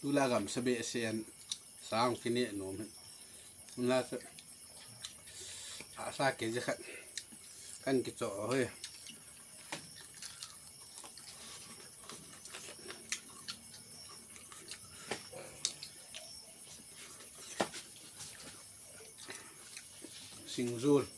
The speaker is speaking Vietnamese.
tu la gam sabe sen sang kini, no me la sa a sa ke je khat kan ki cho he singzul.